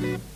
Mm-hmm.